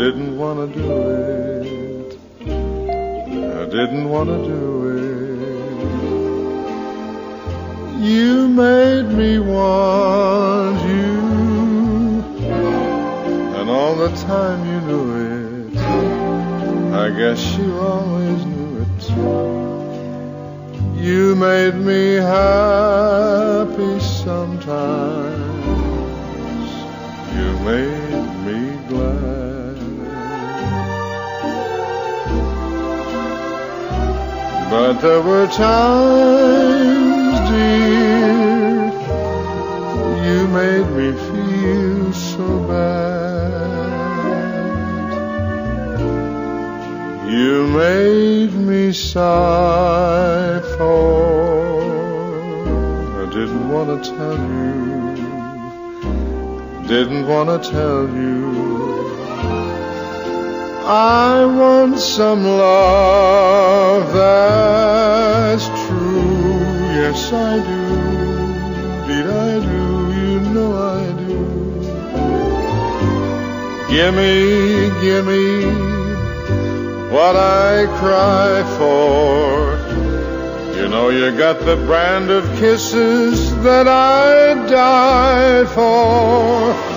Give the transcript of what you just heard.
didn't want to do it. I didn't want to do it. You made me want you. And all the time you knew it. I guess you always knew it. You made me happy sometimes. You made me But there were times, dear, you made me feel so bad. You made me sigh for I didn't want to tell you didn't want to tell you I want some love that's true yes I do did I do you know I do gimme gimme what I cry for. You know you got the brand of kisses that I die for.